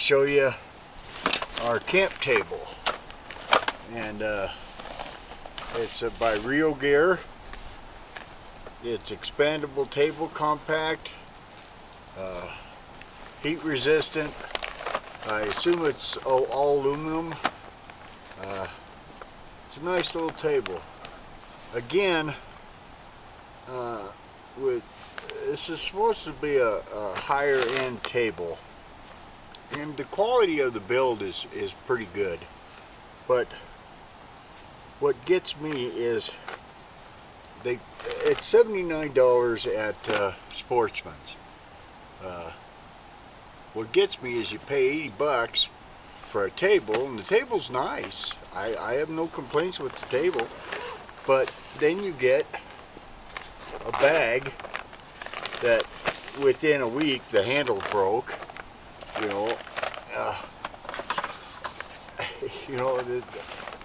show you our camp table. And uh, it's uh, by Rio Gear. It's expandable table, compact, uh, heat resistant. I assume it's all, all aluminum. Uh, it's a nice little table. Again, uh, with this is supposed to be a, a higher end table and the quality of the build is is pretty good. But what gets me is they it's $79 at uh, Sportsman's. Uh, what gets me is you pay 80 bucks for a table and the table's nice. I, I have no complaints with the table. But then you get a bag that within a week the handle broke you know uh, you know the,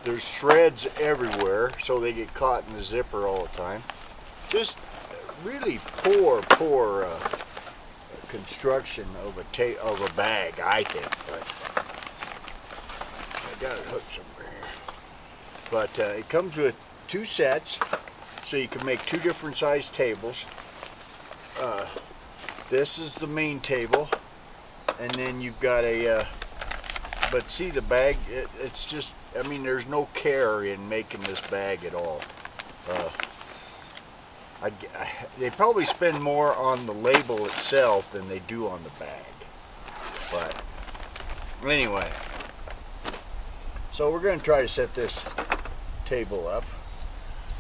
there's shreds everywhere so they get caught in the zipper all the time. Just really poor poor uh, construction of a ta of a bag I think but I got it hooked somewhere here. But uh, it comes with two sets so you can make two different size tables. Uh, this is the main table and then you've got a uh, but see the bag it, it's just I mean there's no care in making this bag at all. Uh, I, they probably spend more on the label itself than they do on the bag but anyway. So we're going to try to set this table up.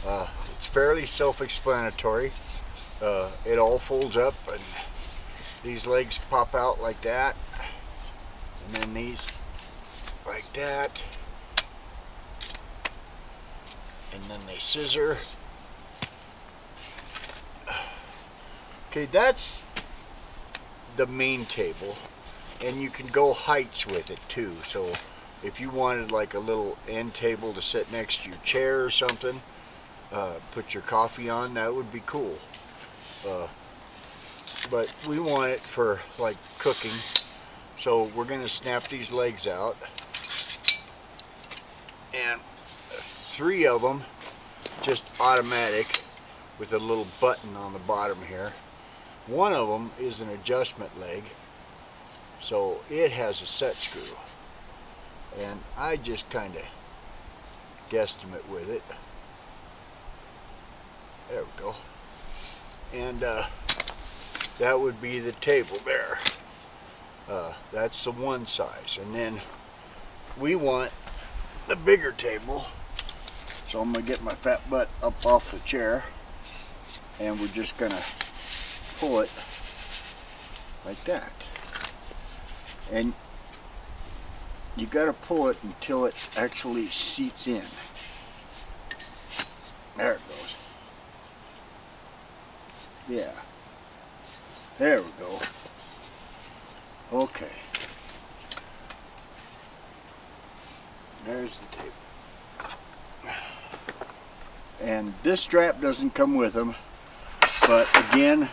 Uh, it's fairly self-explanatory. Uh, it all folds up and these legs pop out like that and then these like that and then they scissor. Okay that's the main table and you can go heights with it too. So if you wanted like a little end table to sit next to your chair or something uh, put your coffee on that would be cool. Uh, but we want it for like cooking. So we're going to snap these legs out. And three of them just automatic with a little button on the bottom here. One of them is an adjustment leg so it has a set screw. And I just kind of guesstimate with it. There we go. And uh, that would be the table there. Uh, that's the one size. And then we want the bigger table. So I'm to get my fat butt up off the chair and we're just going to pull it like that. And you got to pull it until it actually seats in. There it goes. Yeah. There we go. Okay. There's the tape. And this strap doesn't come with them, but again,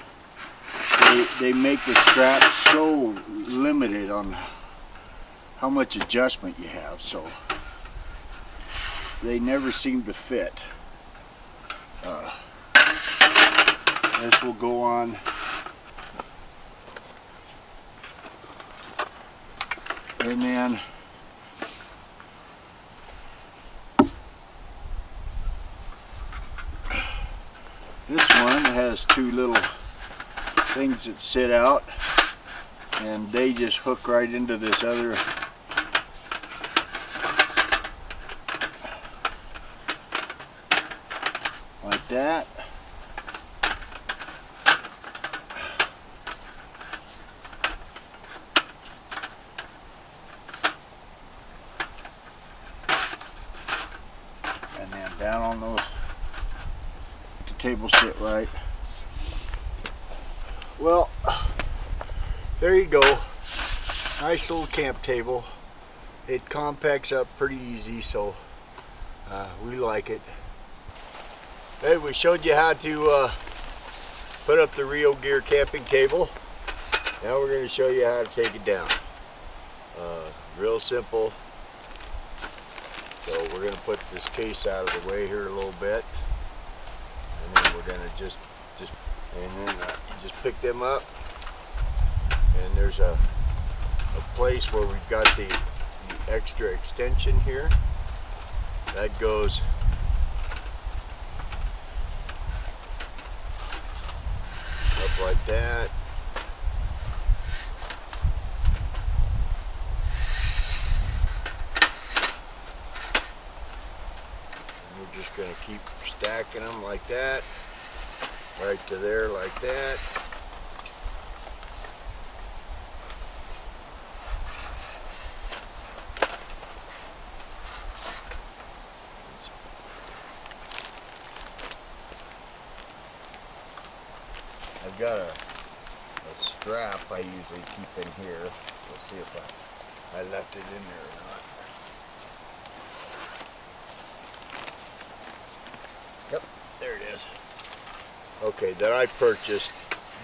they, they make the strap so limited on how much adjustment you have, so they never seem to fit. Uh, this will go on and then this one has two little things that sit out and they just hook right into this other like that. And then down on those table sit right? Well there you go. Nice little camp table. It compacts up pretty easy so uh, we like it. Hey we showed you how to uh, put up the Rio Gear camping table. Now we're going to show you how to take it down. Uh, real simple. So we're going to put this case out of the way here a little bit. And then to just, just, and then uh, just pick them up. And there's a, a place where we've got the, the extra extension here. That goes up like that. we're just going to keep stacking them like that. Right to there like that. I've got a, a strap I usually keep in here. We'll see if I, I left it in there or not. Yep, there it is. Okay, that I purchased.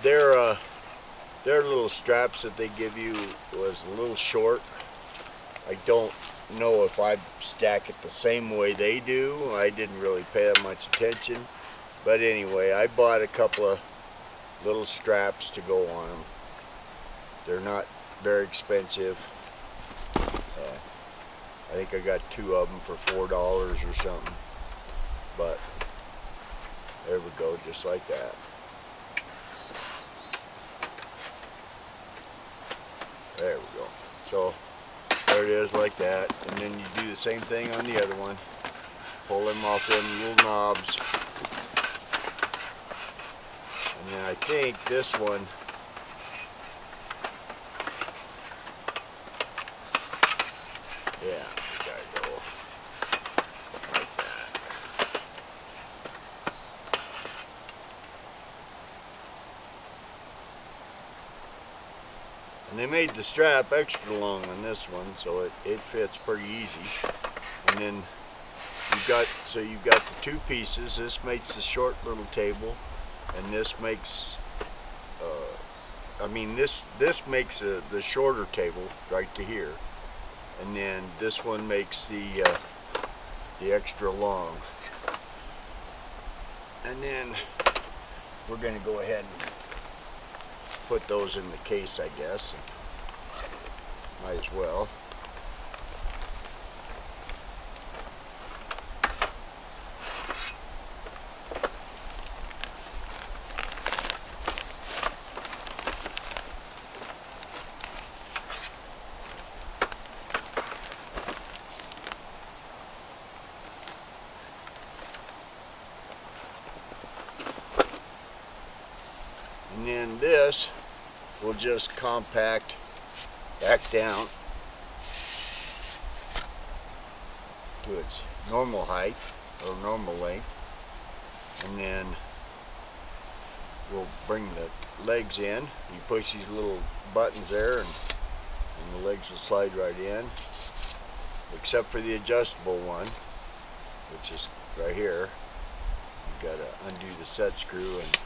Their uh, their little straps that they give you was a little short. I don't know if I stack it the same way they do. I didn't really pay that much attention. But anyway, I bought a couple of little straps to go on them. They're not very expensive. Uh, I think I got two of them for four dollars or something. There we go, just like that. There we go. So there it is like that. And then you do the same thing on the other one. Pull them off them little knobs. And then I think this one Yeah, gotta go like that. And they made the strap extra long on this one, so it, it fits pretty easy. And then you've got so you've got the two pieces. This makes the short little table, and this makes uh, I mean this this makes a, the shorter table right to here and then this one makes the uh, the extra long and then we're going to go ahead and put those in the case I guess might as well. And then this will just compact back down to its normal height or normal length. And then we'll bring the legs in. You push these little buttons there and, and the legs will slide right in. Except for the adjustable one, which is right here. You've got to undo the set screw and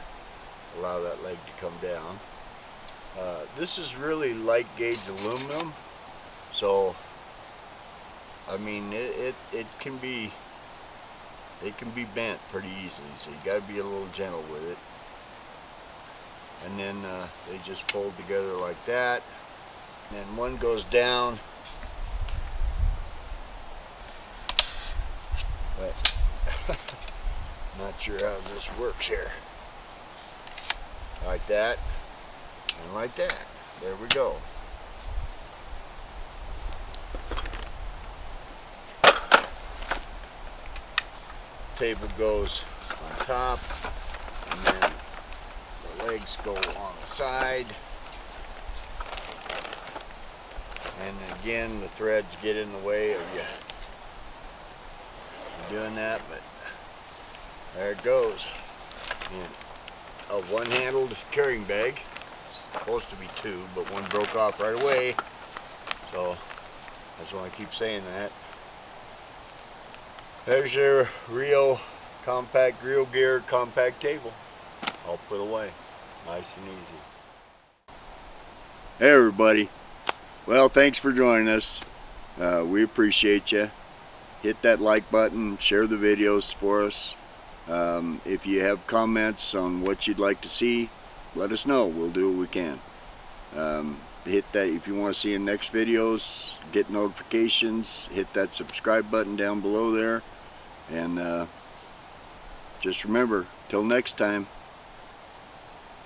allow that leg to come down. Uh, this is really light gauge aluminum, so I mean it, it, it can be it can be bent pretty easily, so you got to be a little gentle with it. And then uh, they just fold together like that. And one goes down. But not sure how this works here like that and like that. There we go. Table goes on top and then the legs go on the side. And again the threads get in the way of you doing that but there it goes. A one-handled carrying bag. Supposed to be two, but one broke off right away. So that's why I keep saying that. There's your Rio compact Rio gear compact table. All put away. Nice and easy. Hey everybody. Well, thanks for joining us. Uh, we appreciate you. Hit that like button, share the videos for us. Um, if you have comments on what you'd like to see, let us know. We'll do what we can. Um, hit that if you want to see the next videos, get notifications, hit that subscribe button down below there. And uh, just remember, till next time,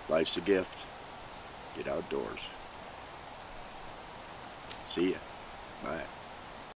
life's a gift. Get outdoors. See ya. Bye.